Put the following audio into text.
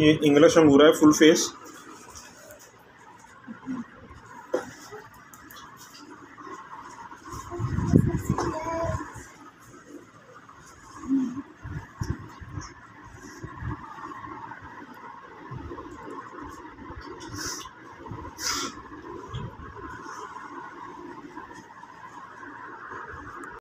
ये इंग्लिश अंगूरा है फुल फेस